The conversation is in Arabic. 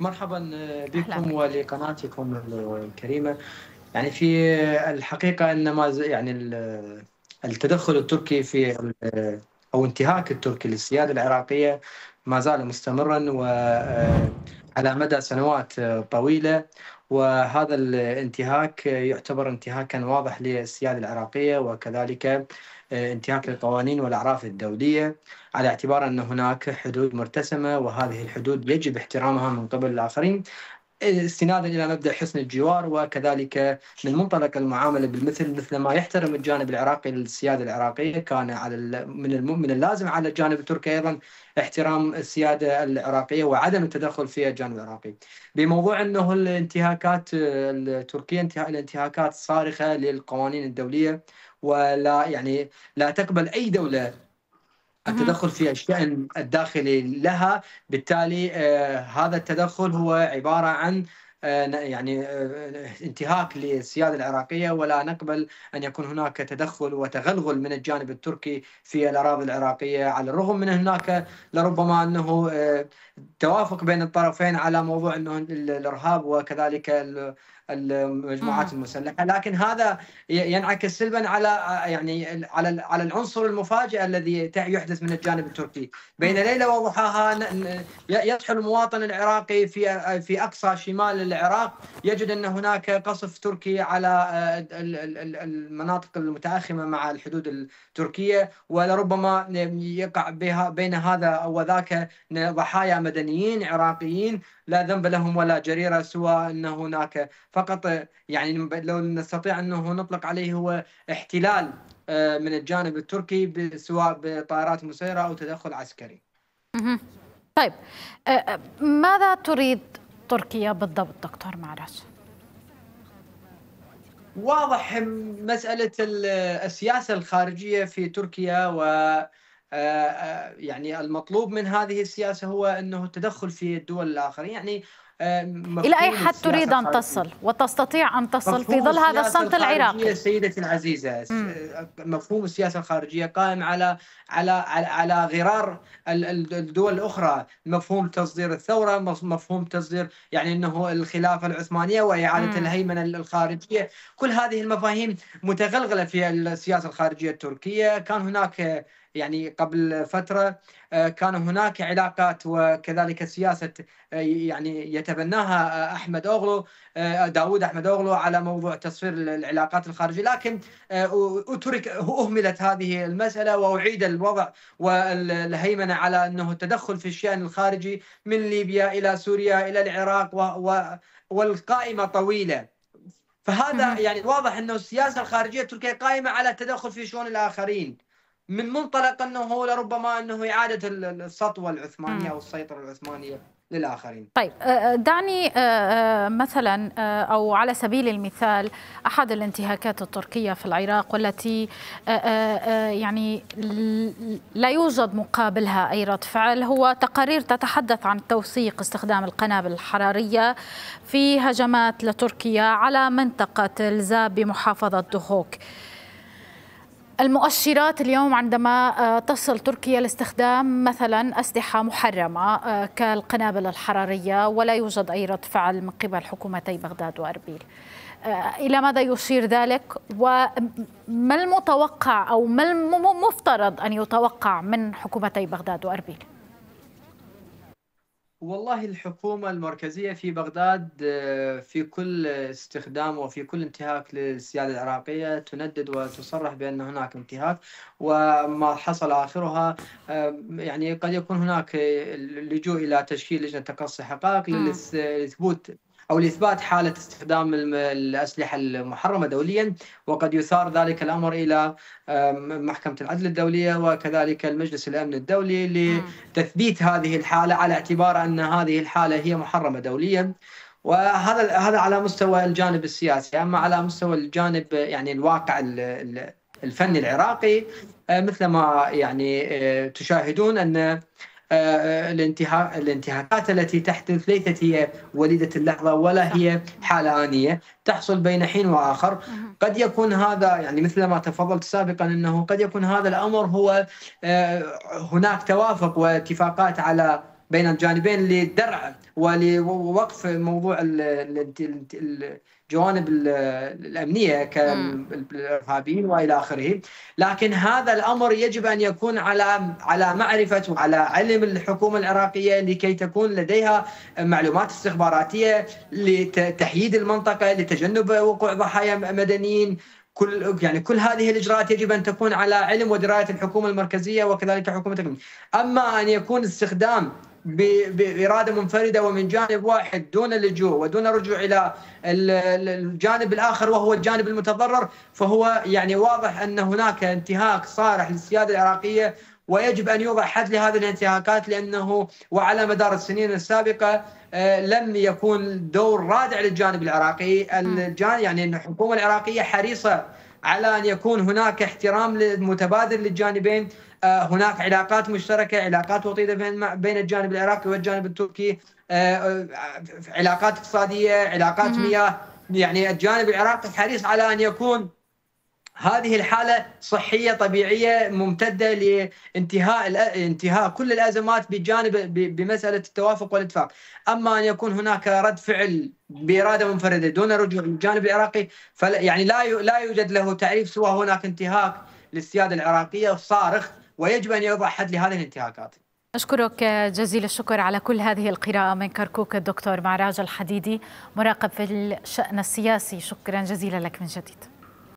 مرحبا بكم ولقناتكم الكريمة. يعني في الحقيقة إن ما يعني التدخل التركي في أو انتهاك التركي للسيادة العراقية ما زال مستمرا وعلى مدى سنوات طويلة. وهذا الانتهاك يعتبر انتهاكا واضح للسيادة العراقية وكذلك انتهاك للقوانين والأعراف الدولية على اعتبار أن هناك حدود مرتسمة وهذه الحدود يجب احترامها من قبل الآخرين. استنادا إلى مبدأ حسن الجوار وكذلك من منطلق المعاملة بالمثل مثل ما يحترم الجانب العراقي للسيادة العراقية كان على من من اللازم على الجانب التركي أيضا احترام السيادة العراقية وعدم التدخل في الجانب العراقي. بموضوع إنه الانتهاكات التركية الانتهاكات صارخة للقوانين الدولية ولا يعني لا تقبل أي دولة التدخل في الشأن الداخلي لها. بالتالي آه هذا التدخل هو عبارة عن آه يعني آه انتهاك للسيادة العراقية. ولا نقبل أن يكون هناك تدخل وتغلغل من الجانب التركي في الأراضي العراقية. على الرغم من هناك لربما أنه توافق بين الطرفين على موضوع أنه الإرهاب وكذلك المجموعات المسلحة لكن هذا ينعكس سلبا على يعني على على العنصر المفاجئ الذي يحدث من الجانب التركي. بين ليلة وضحاها يدخل المواطن العراقي في في أقصى شمال العراق. يجد أن هناك قصف تركي على المناطق المتأخمة مع الحدود التركية ولربما يقع بها بين هذا وذاك ضحايا مدنيين عراقيين. لا ذنب لهم ولا جريرة سوى أن هناك فقط يعني لو نستطيع أنه نطلق عليه هو احتلال من الجانب التركي سواء بطائرات مسيرة أو تدخل عسكري. طيب ماذا تريد تركيا بالضبط دكتور معرج؟ واضح مسألة السياسة الخارجية في تركيا و يعني المطلوب من هذه السياسة هو أنه التدخل في الدول الآخرين يعني إلى أي حد تريد أن تصل وتستطيع أن تصل في ظل هذا الصمت العراقي؟ سيدتي العزيزة مم. مفهوم السياسة الخارجية قائم على على على غرار الدول الأخرى. مفهوم تصدير الثورة مفهوم تصدير يعني إنه الخلافة العثمانية وإعادة مم. الهيمنة الخارجية. كل هذه المفاهيم متغلغلة في السياسة الخارجية التركية. كان هناك يعني قبل فترة كان هناك علاقات وكذلك سياسة يعني يتبناها أحمد أوغلو داوود أحمد أوغلو على موضوع تصفير العلاقات الخارجية. لكن أترك أهملت هذه المسألة وأعيد الوضع والهيمنه على أنه التدخل في الشأن الخارجي من ليبيا إلى سوريا إلى العراق والقائمة طويلة. فهذا يعني واضح أنه السياسة الخارجية التركيه قائمة على التدخل في شؤون الآخرين. من منطلق أنه لربما أنه إعادة السطوه العثمانية أو السيطرة العثمانية للآخرين. طيب دعني مثلا أو على سبيل المثال أحد الانتهاكات التركية في العراق والتي يعني لا يوجد مقابلها أي رد فعل هو تقارير تتحدث عن توثيق استخدام القنابل الحرارية في هجمات لتركيا على منطقة الزاب بمحافظة دهوك. المؤشرات اليوم عندما تصل تركيا لاستخدام مثلا أسلحة محرمة كالقنابل الحرارية ولا يوجد أي رد فعل من قبل حكومتي بغداد وأربيل. إلى ماذا يشير ذلك؟ وما المتوقع أو ما المفترض أن يتوقع من حكومتي بغداد وأربيل؟ والله الحكومة المركزية في بغداد في كل استخدام وفي كل انتهاك للسيادة العراقية تندد وتصرح بأن هناك انتهاك. وما حصل آخرها يعني قد يكون هناك اللجوء إلى تشكيل لجنة تقصي حقائق للثبوت أو لإثبات حالة استخدام الأسلحة المحرمة دوليا وقد يثار ذلك الأمر إلى محكمة العدل الدولية وكذلك المجلس الأمن الدولي لتثبيت هذه الحالة على اعتبار أن هذه الحالة هي محرمة دوليا. وهذا هذا على مستوى الجانب السياسي. أما على مستوى الجانب يعني الواقع الفني العراقي مثل ما يعني تشاهدون أن الانتهاك الانتهاكات التي تحدث ليست هي وليدة اللحظة ولا هي حالة آنية. تحصل بين حين وآخر. قد يكون هذا يعني مثل ما تفضلت سابقا أنه قد يكون هذا الأمر هو هناك توافق واتفاقات على بين الجانبين لدرع ولوقف موضوع الجوانب الأمنية كالإرهابيين وإلى آخره، لكن هذا الأمر يجب أن يكون على على معرفة وعلى علم الحكومة العراقية لكي تكون لديها معلومات استخباراتية لتحييد المنطقة لتجنب وقوع ضحايا مدنيين. كل يعني كل هذه الإجراءات يجب أن تكون على علم ودراية الحكومة المركزية وكذلك حكومة أما أن يكون استخدام بإرادة منفردة ومن جانب واحد دون لجوء ودون رجوع إلى الجانب الآخر وهو الجانب المتضرر فهو يعني واضح أن هناك انتهاك صارح للسيادة العراقية ويجب أن يوضع حد لهذه الانتهاكات لأنه وعلى مدار السنين السابقة آه، لم يكون دور رادع للجانب العراقي. الجانب يعني الحكومة العراقية حريصة على أن يكون هناك احترام متبادل للجانبين. آه، هناك علاقات مشتركة علاقات وطيدة بين الجانب العراقي والجانب التركي. آه، علاقات اقتصادية علاقات مياه. يعني الجانب العراقي حريص على أن يكون هذه الحالة صحية طبيعية ممتدة لانتهاء انتهاء كل الأزمات بجانب بمسألة التوافق والإتفاق. أما أن يكون هناك رد فعل بإرادة منفردة دون رجوع للجانب العراقي فلا يعني لا لا يوجد له تعريف سوى هناك انتهاك للسيادة العراقية صارخ ويجب أن يوضع حد لهذه الانتهاكات. أشكرك جزيل الشكر على كل هذه القراءة من كركوك الدكتور معراج الحديدي مراقب في الشأن السياسي. شكرا جزيلا لك من جديد.